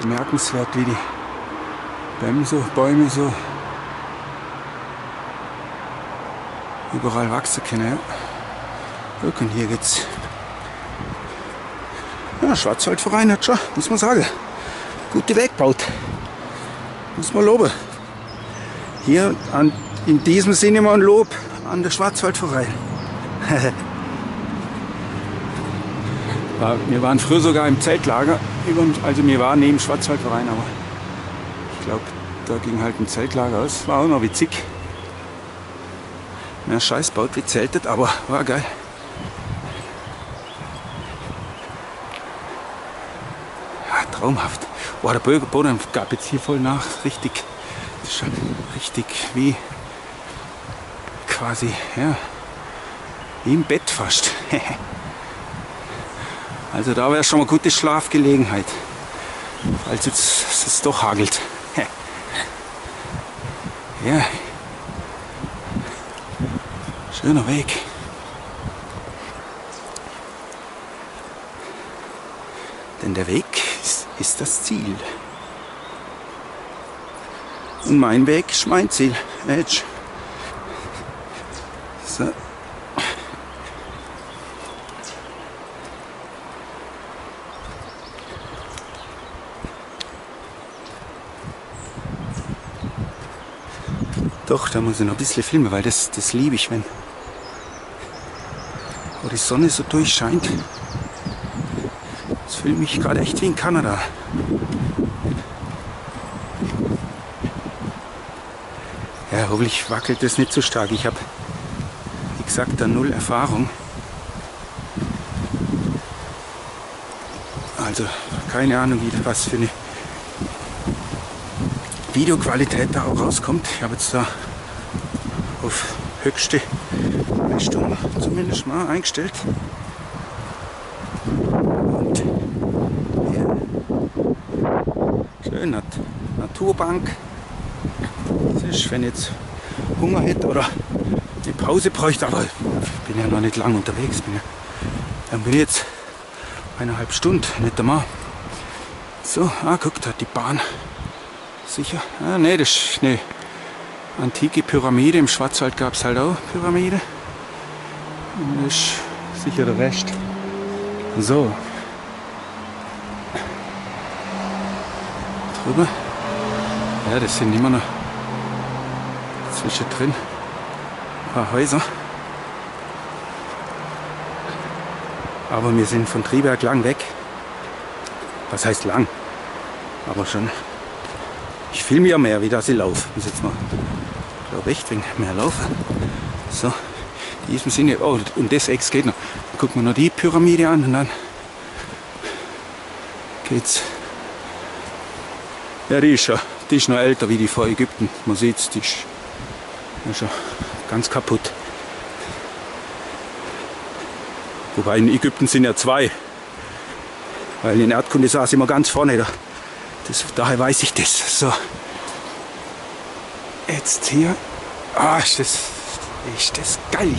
bemerkenswert, wie die Bäume so, Bäume so überall wachsen können. Ja. Guck, und hier geht's. Ja, Schwarzwaldverein hat schon, muss man sagen, gute Weg gebaut. Muss man loben. Hier an, in diesem Sinne mal ein Lob an der Schwarzwaldverein. wir waren früher sogar im Zeltlager, also wir waren neben Schwarzwaldverein, aber ich glaube, da ging halt ein Zeltlager aus. War auch noch witzig. Mehr Scheiß baut wie zeltet, aber war geil. Ja, traumhaft. Boah, der Boden gab jetzt hier voll nach. Richtig, das ist schon richtig wie quasi, ja, wie im Bett fast. also da wäre schon mal gute Schlafgelegenheit, falls jetzt es doch hagelt. Ja. Schöner Weg. Denn der Weg ist, ist das Ziel. Und mein Weg ist mein Ziel. Edge. So. Doch, da muss ich noch ein bisschen filmen, weil das, das liebe ich, wenn wo die Sonne so durchscheint. Das fühle mich gerade echt wie in Kanada. Ja, hoffentlich wackelt das nicht so stark. Ich habe, wie gesagt, da null Erfahrung. Also keine Ahnung, wie was für eine Videoqualität da auch rauskommt. Ich habe jetzt da auf höchste Leistung zumindest mal eingestellt. Und hier schön Nat Naturbank. Das ist, wenn ich jetzt Hunger hätte oder eine Pause bräuchte, aber ich bin ja noch nicht lang unterwegs. Bin ja, dann bin ich jetzt eineinhalb Stunden, nicht einmal. So, ah, guck, da die Bahn. Sicher? Ah, ne, das eine antike Pyramide. Im Schwarzwald gab es halt auch Pyramide. Und das ist sicher der Rest. So. Drüber. Ja, das sind immer noch zwischendrin ein paar Häuser. Aber wir sind von Triberg lang weg. Was heißt lang? Aber schon ich filme ja mehr, wie das ich laufe. Jetzt mal, glaube echt, wegen mehr laufen. So, in diesem Sinne, oh, und das Ex geht noch. gucken wir noch die Pyramide an und dann geht's. Ja, die ist ja, die ist noch älter wie die vor Ägypten. Man sieht es, die ist ja schon ganz kaputt. Wobei in Ägypten sind ja zwei. Weil in Erdkunde saß immer ganz vorne da. Das, daher weiß ich das. So. Jetzt hier. Ah, ist das, ist das geil.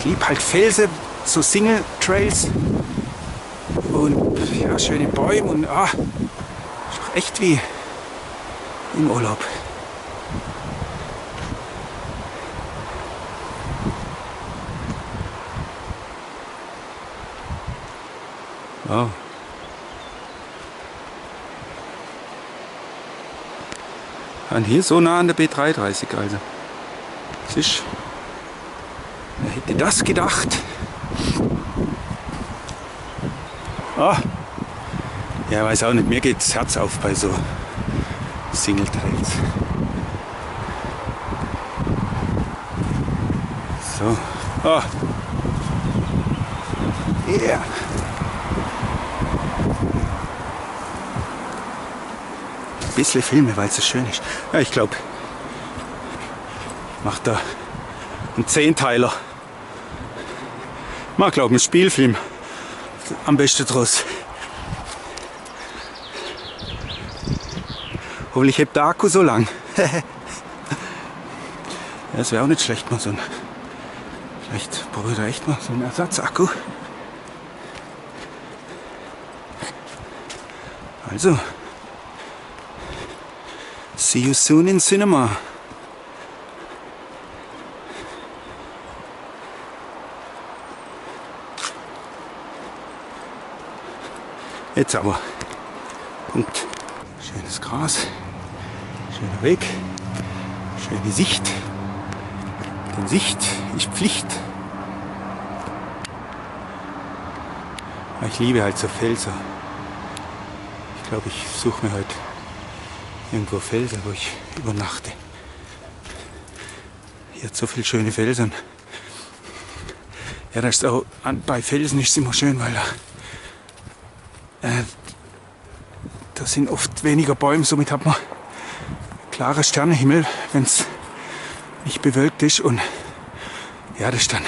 Ich liebe halt Felsen, so Single Trails. Und ja, schöne Bäume und ah, ist echt wie im Urlaub. Wow. Und hier so nah an der B330 also. Das ist, wer hätte das gedacht? Ah, ja, weiß auch nicht, mir geht das Herz auf bei so Single Trails. So, ah. Yeah. Bisschen filme, weil es so schön ist. Ja, ich glaube, ich mache da einen Zehnteiler. Ich glaube einen Spielfilm am besten draus. Hoffentlich hebt der Akku so lang. das wäre auch nicht schlecht, mal so ein. Vielleicht brauche ich da echt mal so einen Ersatzakku. Also, See you soon in cinema. Jetzt aber. Punkt. Schönes Gras. Schöner Weg. Schöne Sicht. Denn Sicht ist Pflicht. Ich liebe halt so Felser. Ich glaube, ich suche mir heute halt irgendwo Felsen, wo ich übernachte. Hier hat so viele schöne Felsen. Ja, das ist auch bei Felsen ist es immer schön, weil äh, da sind oft weniger Bäume, somit hat man klarer Sternenhimmel, wenn es nicht bewölkt ist und ja, das ist dann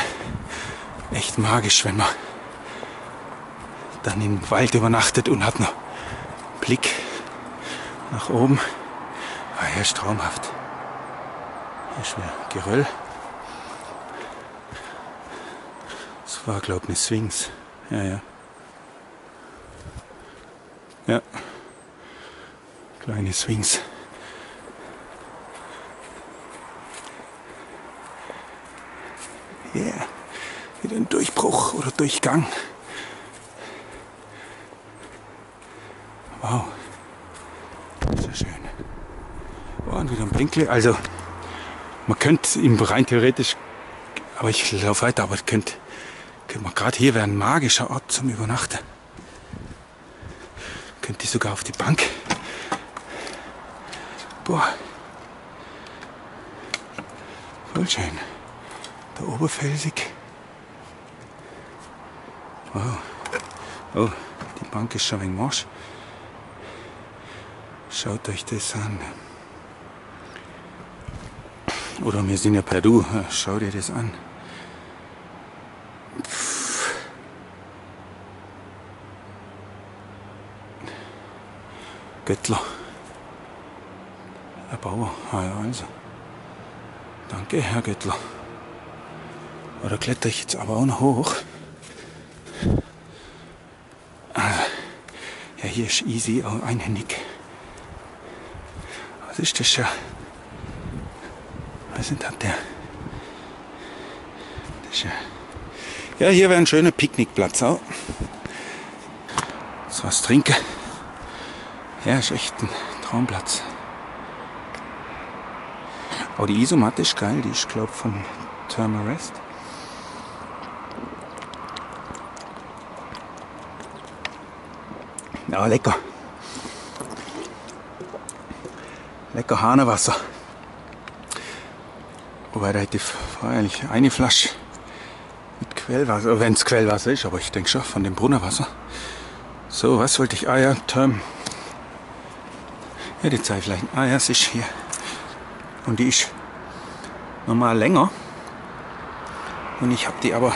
echt magisch, wenn man dann im Wald übernachtet und hat noch Blick nach oben. Ah, hier ist traumhaft. Hier ist wieder Geröll. Das war, glaube ich, eine Swings. Ja, ja. Ja. Kleine Swings. Yeah. Wieder ein Durchbruch oder Durchgang. Wow. Sehr schön. Blinkel. Also, man könnte ihm rein theoretisch, aber ich laufe weiter, aber könnte, könnte man gerade hier wäre ein magischer Ort zum Übernachten. Könnte ich sogar auf die Bank. Boah. Voll schön. Da oberfelsig. Wow. Oh, die Bank ist schon ein wenig morsch. Schaut euch das an. Oder wir sind ja per Du. Schau dir das an. Göttler. Herr Bauer. Ah ja, also. Danke, Herr Göttler. Oder kletter ich jetzt aber auch noch hoch? Ja, hier ist easy, auch einhändig. Was ist das ja? Denn der? Ja. Hier wäre ein schöner Picknickplatz auch. So was trinken. Ja, ist echt ein Traumplatz. Aber die Isomatte ist geil, die ist glaube von Thermarest. Ja, lecker. Lecker Hahnenwasser. Wobei da hätte ich eigentlich eine Flasche mit Quellwasser, wenn es Quellwasser ist, aber ich denke schon von dem Brunnenwasser. So, was wollte ich? Ah ja, Term. Ja, die Zeit vielleicht. Ah ja, es ist hier. Und die ist normal länger. Und ich habe die aber.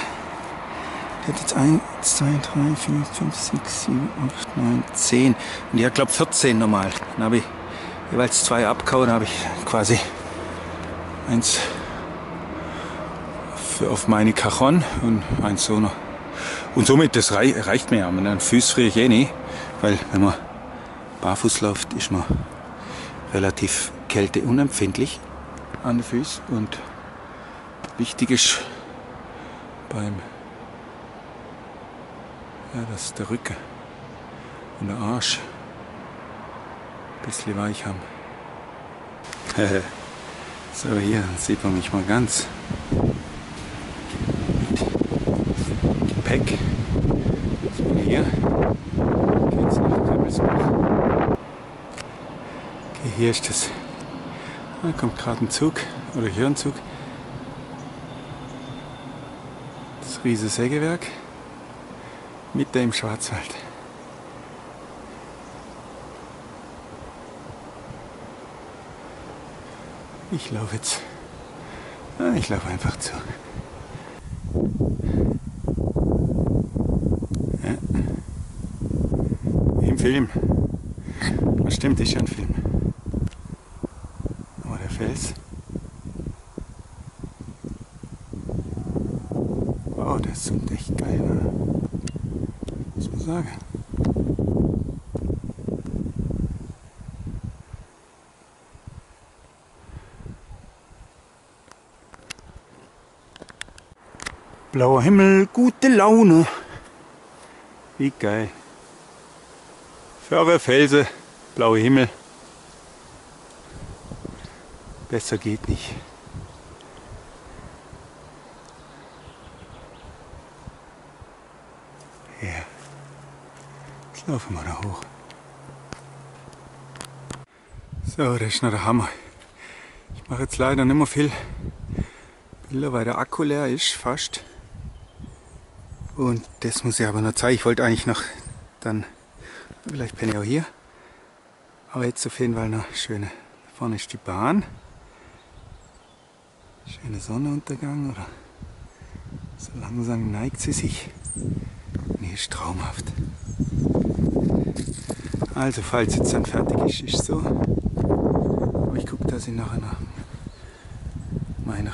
Die hat jetzt 1, 2, 3, 4, 5, 6, 7, 8, 9, 10. Und die hat, glaube ich, 14 normal. Dann habe ich jeweils zwei abgehauen, habe ich quasi eins für auf meine Cajon und eins so noch. Und somit, das rei reicht mir. Aber dann Füße friere ich eh nicht, weil wenn man barfuß läuft, ist man relativ kälteunempfindlich an den Füßen. Und wichtig ist beim, ja, dass der Rücken und der Arsch ein bisschen weich haben. so, hier sieht man mich mal ganz mit Gepäck. So, hier geht's nach Treppelsbach. Okay, hier ist das. Da kommt gerade ein Zug oder hier ein Zug. Das Riese Sägewerk mitten im Schwarzwald. Ich laufe jetzt. Ich laufe einfach zu. Film. Bestimmt ist ja ein Film. Aber der Fels. Oh, das sind echt geil, ne? Muss man sagen. Blauer Himmel, gute Laune. Wie geil. Föhre, Felsen, blauer Himmel. Besser geht nicht. Ja. Jetzt laufen wir da hoch. So, das ist noch der Hammer. Ich mache jetzt leider nicht mehr viel Bilder, weil der Akku leer ist, fast. Und das muss ich aber noch zeigen. Ich wollte eigentlich noch dann, vielleicht bin ich auch hier. Aber jetzt auf jeden Fall noch schöne. Da vorne ist die Bahn. Schöner Sonnenuntergang oder so langsam neigt sie sich. Nee, ist traumhaft. Also falls jetzt dann fertig ist, ist so. Aber ich gucke, dass ich nachher noch meinen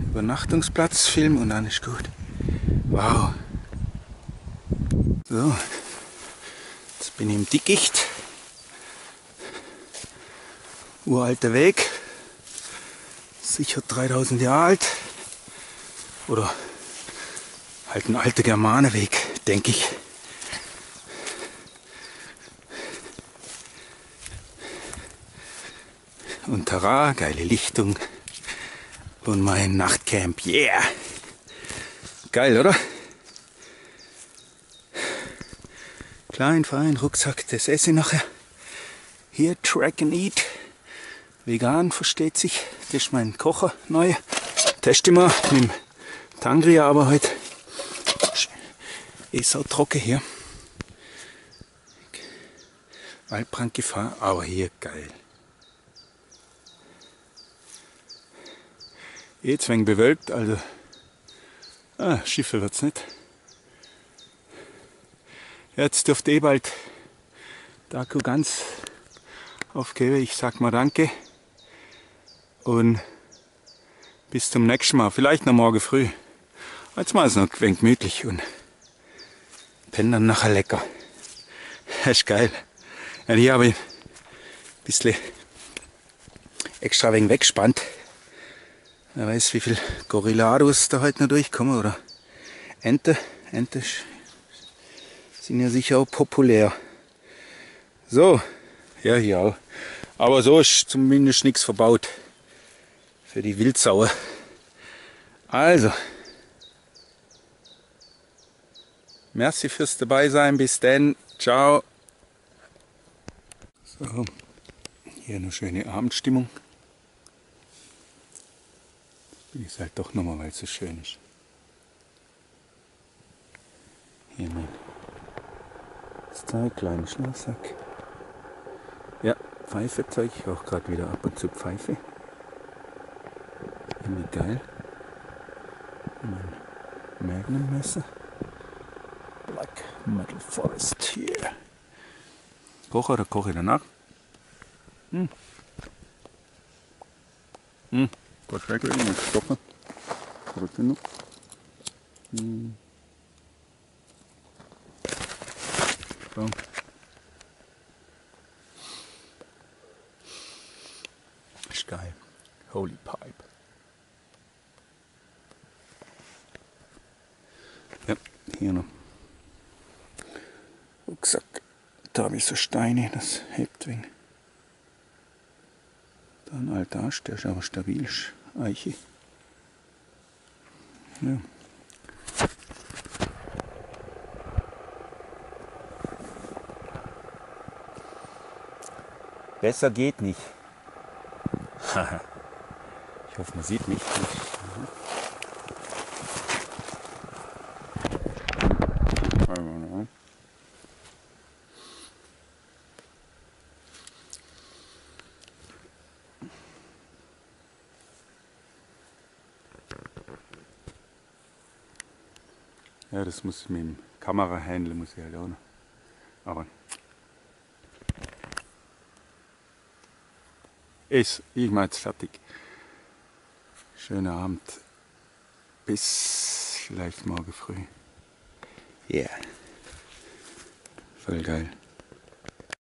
Übernachtungsplatz film und dann ist gut. Wow. So, bin im Dickicht. Uralter Weg, sicher 3000 Jahre alt. Oder halt ein alter Germanenweg, denke ich. Und Tara, geile Lichtung. Und mein Nachtcamp, yeah! Geil, oder? Klein, fein, Rucksack, das esse ich nachher. Hier, Track and Eat. Vegan, versteht sich. Das ist mein Kocher, neu. Teste mal mit dem Tangria, aber heute ist so trocken hier. Waldbrandgefahr, aber hier geil. Jetzt wenig bewölkt, also ah, Schiffe wird's nicht. Jetzt dürfte eh bald der Akku ganz aufgeben. Ich sag mal Danke und bis zum nächsten Mal. Vielleicht noch morgen früh. Jetzt mal ist noch ein wenig gemütlich und pennen dann nachher lecker. Das ist geil. Ja, hier habe ich ein bisschen extra wegen weggespannt. Wer weiß, wie viel Gorillados da heute noch durchkommen oder Ente. Ente sind ja sicher auch populär. So, ja, auch. Aber so ist zumindest nichts verbaut für die Wildsauer. Also, merci fürs dabei sein. Bis dann. Ciao. So, hier eine schöne Abendstimmung bin ich halt doch nochmal, weil es so schön ist. Hier mein Style, kleiner Schlafsack. Ja, Pfeife zeige ich auch gerade wieder ab und zu Pfeife. Irgendwie geil. Mein Magnum-Messer. Black Metal Forest hier. Koche oder koche ich danach? Hm. Hm. Verschrecklich mit Stoppen. Zurück noch. Hm. So. Ist geil. Holy Pipe. Ja, hier noch. Rucksack. Da habe ich so Steine, das hebt wegen. Da ein alter Asch, der ist aber stabil. Eiche. Ja. Besser geht nicht. ich hoffe, man sieht mich. Ja, das muss mit dem Kamerahändler muss ich halt auch noch. Aber ist, ich mache jetzt fertig. Schönen Abend. Bis vielleicht morgen früh. Ja. Yeah. Voll geil.